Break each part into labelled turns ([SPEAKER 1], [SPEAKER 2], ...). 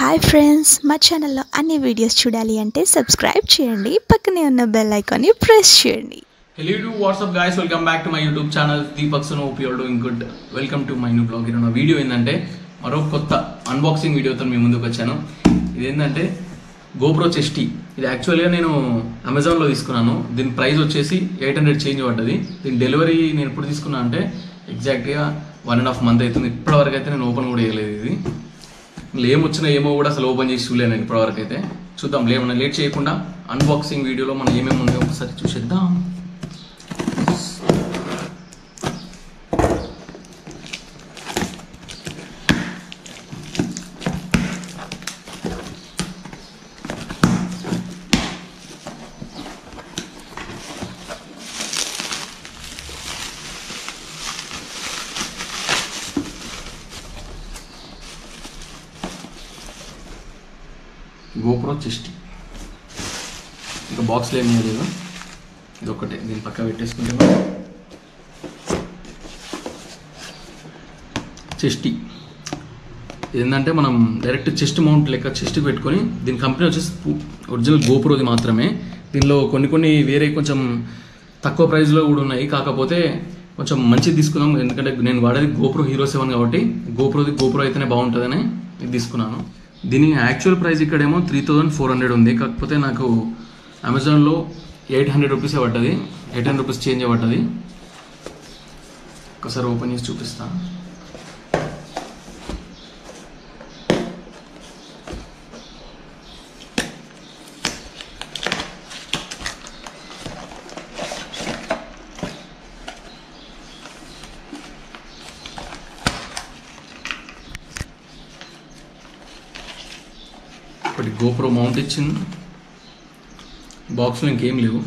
[SPEAKER 1] Hi friends మా ఛానల్లో అన్ని వీడియోస్ చూడాలి అంటే సబ్స్క్రైబ్ చేయండి. పక్కనే ఉన్న బెల్ ఐకాన్ని ప్రెస్ చేయండి.
[SPEAKER 2] Hello to WhatsApp guys welcome back to my YouTube channel Deepak sun hope you're doing good welcome to my new vlog ఉన్న వీడియో ఏంటంటే మరో కొత్త అన్బాక్సింగ్ వీడియోతో మీ ముందుకు వచ్చాను. ఇదేంటంటే గోప్రో చెస్టీ ఇది యాక్చువల్గా నేను అమెజాన్లో తీసుకున్నాను. దీని ప్రైస్ వచ్చేసి ఎయిట్ హండ్రెడ్ చేంజ్ పడ్డది. దీని డెలివరీ నేను ఎప్పుడు తీసుకున్నా అంటే ఎగ్జాక్ట్గా వన్ అండ్ హాఫ్ మంత్ అవుతుంది. ఇప్పటివరకు అయితే నేను ఓపెన్ కూడా చేయలేదు ఇది. ఏమొచ్చినా ఏం వచ్చినా ఏమో కూడా అసలు ఓపెన్ చేసి చూడలేను ఇప్పటివరకు అయితే చూద్దాం లేమన్నా లేట్ చేయకుండా అన్బాక్సింగ్ వీడియోలో మనం ఏమేమి ఉన్నాయో ఒకసారి చూసేద్దాం. గోప్రో చెస్ట్ ఇంకా బాక్స్లో ఏమి లేదు ఇది ఒకటే దీని పక్క పెట్టేసుకుంటే మనం చెస్టీ ఏంటంటే మనం డైరెక్ట్ చెస్ట్ మౌంట్ లెక్క చెస్ట్ పెట్టుకొని దీని కంపెనీ వచ్చేసి ఒరిజినల్ గోప్రోది మాత్రమే. దీనిలో కొన్ని కొన్ని వేరే కొంచెం తక్కువ ప్రైస్లో కూడా ఉన్నాయి. కాకపోతే కొంచెం మంచిది తీసుకుందాం ఎందుకంటే నేను వాడేది గోప్రో హీరో సెవెన్ కాబట్టి గోప్రోది గోప్రో అయితేనే బాగుంటుందని ఇది తీసుకున్నాను. దీని యాక్చువల్ ప్రైస్ ఇక్కడేమో త్రీ థౌజండ్ ఫోర్ హండ్రెడ్ ఉంది. కాకపోతే నాకు అమెజాన్లో ఎయిట్ హండ్రెడ్ రూపీసే పడ్డది. ఎయిట్ హండ్రెడ్ రూపీస్ చేంజ్ పడ్డది. ఒకసారి ఓపెన్ చేసి చూపిస్తాను ఒకటి గోప్రో మౌంట్ ఇచ్చింది. బాక్స్లో ఇంకేం లేవు.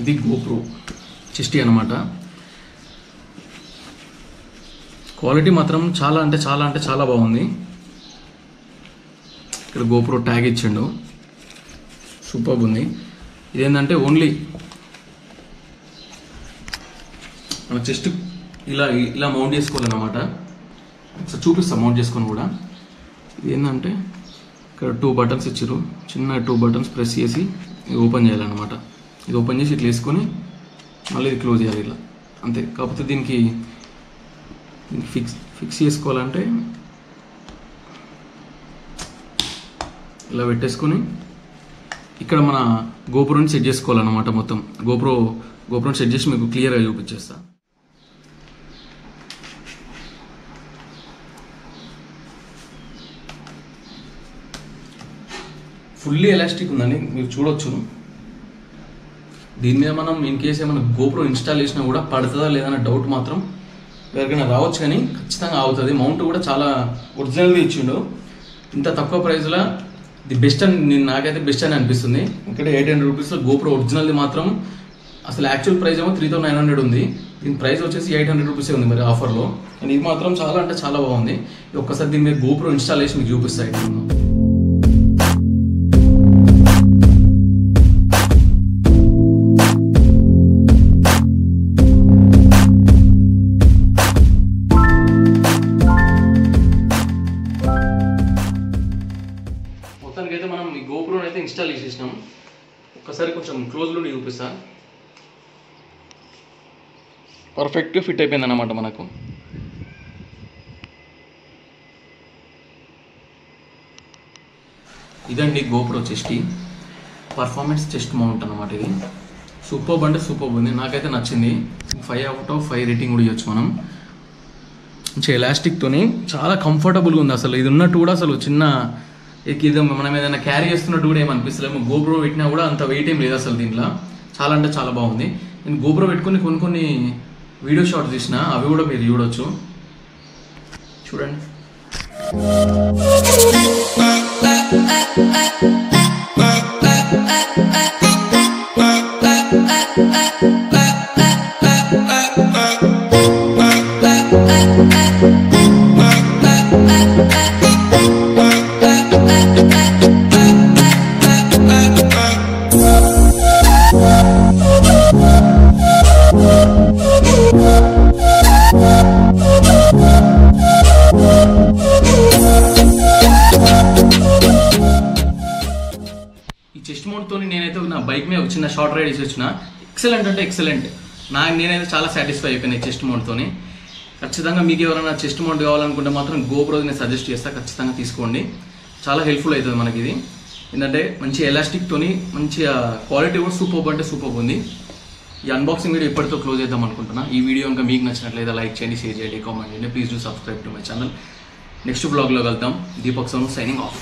[SPEAKER 2] ఇది గోప్రో చిస్టీ అనమాట క్వాలిటీ మాత్రం చాలా అంటే చాలా అంటే చాలా బాగుంది. ఇక్కడ గోప్రో ట్యాగ్ ఇచ్చిండు. సూపర్ ఉంది. ఇదేంటంటే ఓన్లీ మన చెస్ట్ ఇలా ఇలా మౌంట్ చేసుకోవాలన్నమాట. ఒకసారి చూపిస్తాం మౌంట్ చేసుకొని కూడా. ఇది ఏంటంటే ఇక్కడ టూ బటన్స్ ఇచ్చారు చిన్న టూ బటన్స్ ప్రెస్ చేసి ఇది ఓపెన్ చేయాలన్నమాట. ఇది ఓపెన్ చేసి ఇట్లా వేసుకొని మళ్ళీ ఇది క్లోజ్ చేయాలి ఇలా అంతే. కాకపోతే దీనికి దీనికి ఫిక్స్ ఫిక్స్ చేసుకోవాలంటే ఇలా పెట్టేసుకొని ఇక్కడ మన గోపురం సెట్ చేసుకోవాలన్నమాట మొత్తం. గోప్రో గోపురం సెట్ చేసి మీకు క్లియర్గా చూపించేస్తాను ఫుల్లీ ఎలాస్టిక్ ఉందండి. మీరు చూడొచ్చు. దీని మీద మనం ఇన్ కేస్ ఏమైనా గోప్రో ఇన్స్టాల్ చేసినా కూడా పడుతుందా లేదన్న డౌట్ మాత్రం ఎవరికైనా రావచ్చు కానీ ఖచ్చితంగా అవుతుంది మౌంట్ కూడా చాలా ఒరిజినల్గా ఇచ్చిండు. ఇంత తక్కువ ప్రైస్లో ది బెస్ట్ అని నేను నాకైతే బెస్ట్ అని అనిపిస్తుంది. ఇక్కడ ఎయిట్ హండ్రెడ్ రూపీస్లో గోప్రో ఒరిజినల్ది మాత్రం అసలు యాక్చువల్ ప్రైస్ ఏమో త్రీ థౌసండ్ నైన్ హండ్రెడ్ ఉంది. దీని ప్రైస్ వచ్చేసి ఎయిట్ హండ్రెడ్ రూపీసే ఉంది మరి ఆఫర్లో అండ్ ఇది మాత్రం చాలా అంటే చాలా బాగుంది. ఒక్కసారి దీని మీద గోప్రో ఇన్స్టాల్ చేసి మీకు చూపిస్తాయి ఒక్కసారి కొంచెం క్లోజ్ నుండి చూపిస్తా. పర్ఫెక్ట్ ఫిట్ అయిపోయింది అన్నమాట మనకు. ఇదండి GoPro chesty. Performance chest mount అన్నమాట ఇది. సూపర్ అంటే సూపర్ ఉంది నాకైతే నచ్చింది. Five out of five rating కూడా ఇవ్వచ్చు మనం. ఎలాస్టిక్తోని చాలా కంఫర్టబుల్గా ఉంది అసలు. ఇది ఉన్నట్టు కూడా అసలు చిన్న ఇది మనం ఏదైనా క్యారీ చేస్తున్నట్టు కూడా ఏమనిపిస్తలేము గోప్రో పెట్టినా కూడా అంత వెయిట్ ఏం లేదు అసలు దీంట్లో. చాలా అంటే చాలా బాగుంది. నేను గోప్రో పెట్టుకుని కొన్ని కొన్ని వీడియో షాట్స్ తీసిన. అవి కూడా మీరు చూడొచ్చు. చూడండి.
[SPEAKER 3] Thank
[SPEAKER 2] బైక్ మీద ఒక చిన్న షార్ట్ రైడ్ వేసి వచ్చిన ఎక్సలెంట్ అంటే ఎక్సలెంట్. నా నేనైతే చాలా సాటిస్ఫై అయిపోయినాయి చెస్ట్ మౌంట్తోని ఖచ్చితంగా మీకు ఎవరైనా చెస్ట్ మౌంట్ కావాలనుకుంటే మాత్రం గోప్రోజ్ నేను సజెస్ట్ చేస్తా ఖచ్చితంగా తీసుకోండి. చాలా హెల్ప్ఫుల్ అవుతుంది మనకి ఇది ఏంటంటే మంచి ఎలాస్టిక్తోని మంచిగా మంచి క్వాలిటీ కూడా సూపర్ అంటే సూపర్ ఉంది. ఈ అన్బాక్సింగ్ వీడియో ఇప్పటితో క్లోజ్ చేద్దాం అనుకుంటున్నా. ఈ వీడియో ఇంకా మీకు నచ్చినట్లయితే లైక్ చేయండి షేర్ చేయండి కామెంట్ చేయండి. Please do subscribe to my channel next బ్లాగ్లో వెళ్తాం దీపక్ సోను సైనింగ్ ఆఫ్.